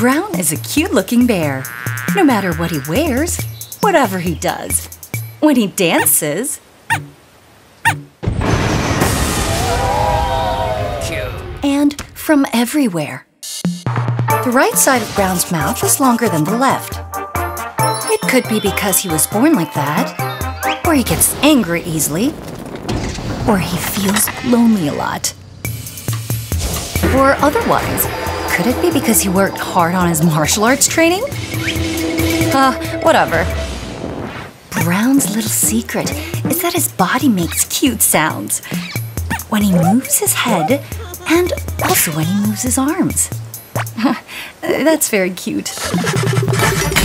Brown is a cute looking bear, no matter what he wears, whatever he does. When he dances, and from everywhere. The right side of Brown's mouth is longer than the left. It could be because he was born like that, or he gets angry easily, or he feels lonely a lot. Or otherwise, could it be because he worked hard on his martial arts training? Uh, whatever. Brown's little secret is that his body makes cute sounds when he moves his head and also when he moves his arms. That's very cute.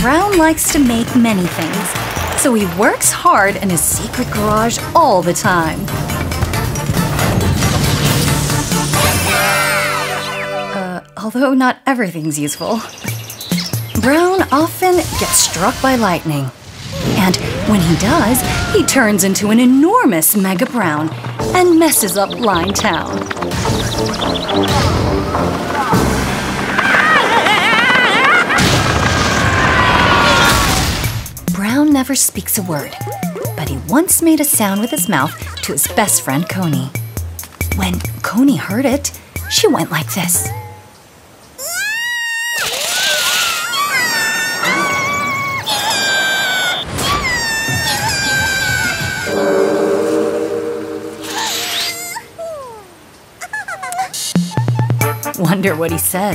Brown likes to make many things, so he works hard in his secret garage all the time. Although not everything's useful. Brown often gets struck by lightning. And when he does, he turns into an enormous Mega Brown and messes up Line Town. Brown never speaks a word, but he once made a sound with his mouth to his best friend Cony. When Cony heard it, she went like this. Wonder what he said.